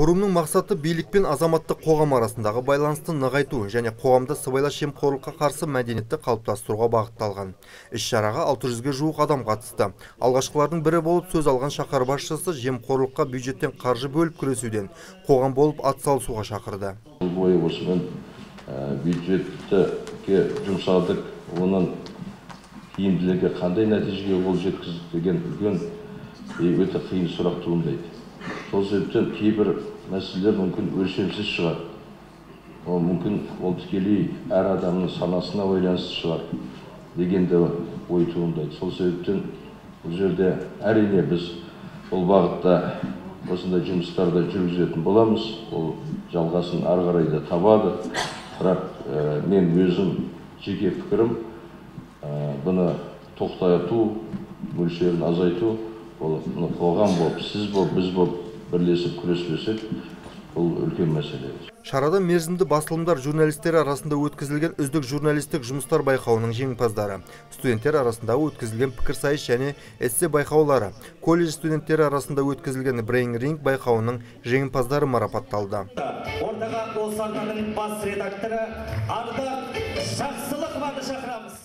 форумның мақсаты билік пен азаматтық қоғам арасындағы байланысты нығайту және қоғамда сыбайлас жемқорлыққа қарсы мәдениетті қалыптастыруға бағытталған. Іс шараға 600-ге жуық адам қатысты. Алғашқылардың бірі болып сөз алған шаһар басшысы жемқорлыққа бюджеттен қаржы бөліп күресуден қоғам болып атсалысуға шақырды. Жыл бойы осымен жұмсадық. Оның тиімділігі қандай нәтижеге қол деген үлкен өте қиын сұрақ туындайды. Сол себептен кейбір мәселелер мүмкін өлшемсіз шығар. Ол мүмкін ол тікелей әр адамның санасына байланысты шығар деген де ой туындайды. Сол себептен бұл жерде әрине біз бұл бағытта осындай жұмыстарды жүргізетін боламыз. Ол жалғасын ары қарай да табады. Бірақ ә, мен өзім жеке пікірім ә, бұны тоқтату мөлшерін азайту ол қоғам болып сіз болып біз болып бірлесіп күреспесек бұл үлкен мәселе. Шарада мерзімді басылымдар журналистер арасында өткізілген үздік журналистік жұмыстар байқауының жеңімпаздары студенттер арасында өткізілген пікірсайыс және эссе байқаулары колледж студенттері арасында өткізілген брейн ринг байқауының жеңімпаздары марапатталды. Ортаға осы арнаның бас редакторы ардақ жақсылықованы шақырамыз.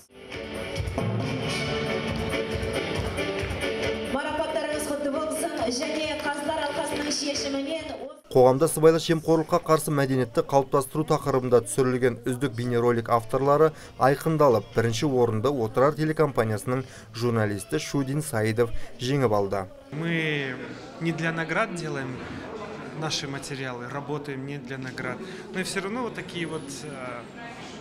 Қоғамда сыбайлас жемқорлыққа қарсы мәдениетті қалыптастыру тақырыбында түсірілген үздік бейнеролик авторлары айқындалып бірінші орынды отырар телекомпаниясының журналисті шудин саидов жеңіп алды. Мы не для наград делаем наши материалы работаем не для наград. Но и все равно вот такие вот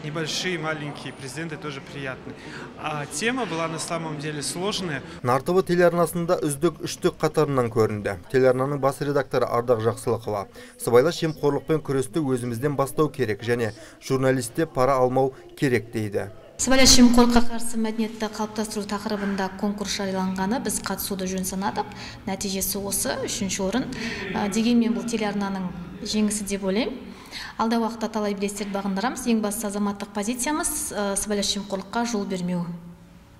небольшие, маленькие президенты тоже приятны. А тема была на самом деле сложная. Нартовы телеарнасында үздік үштік қатарынан көрінді. Телеарнаның бас редакторы Ардақ Жақсылықова. Сыбайлас жемқорлықпен күресті өзімізден бастау керек және журналистте пара алмау керек дейді. сыбайлас жемқорлыққа қарсы мәдениетті қалыптастыру тақырыбында конкурс жарияланғаны біз қатысуды жөн санадық нәтижесі осы үшінші орын дегенмен бұл телеарнаның жеңісі деп ойлаймын алдағы уақытта талай белестерді бағындырамыз. Ең бастысы азаматтық позициямыз сыбайлас жемқорлыққа жол бермеу.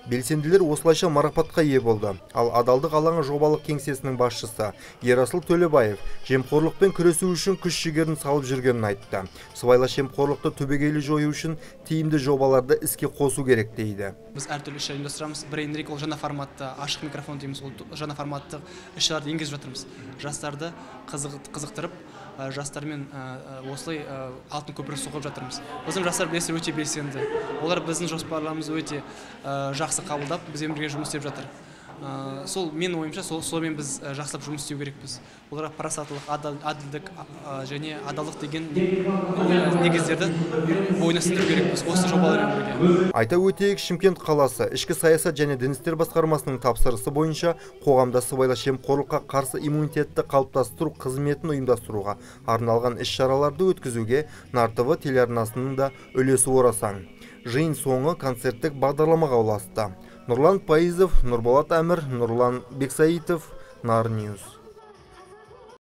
Белсенділер осылайша марапатқа ие болды. Ал адалдық алаңы жобалық кеңсесінің басшысы ерасыл төлебаев жемқорлықпен күресу үшін күш жігерін салып жүргенін айтты. Сыбайлас жемқорлықты түбегейлі жою үшін тиімді жобаларды іске қосу керек дейді. Біз әртүрлі іс ұйымдастырамыз. Брейнрик ол жаңа форматты ашық микрофон дейміз ол жаңа форматты іс шараларды енгізіп жатырмыз. Жастарды қызықтырып жастармен осылай алтын көпір соғып жатырмыз. Біздің жастар білесіздер өте белсенді. Олар біздің жоспарларымызды өте жақсы қабылдап бізбен бірге жұмыс істеп жатыр. Сол мен ойымша сол солармен біз жақсылап жұмыс істеу керекпіз. Оларға парасаттылық әділдік және адалдық деген негіздерді бойына сіңдіру керекпіз. Осы жобалармен бірге. Айта өтейік шымкент қаласы ішкі саясат және дін істер басқармасының тапсырысы бойынша қоғамда сыбайлас жемқорлыққа қарсы иммунитетті қалыптастыру қызметін ұйымдастыруға арналған іс шараларды өткізуге нартв телеарнасының да үлесі орасан. Жиын соңы концерттік бағдарламаға ұласты. Нұрлан пайызов нұрболат әмір нұрлан бексаитов нар ньюс.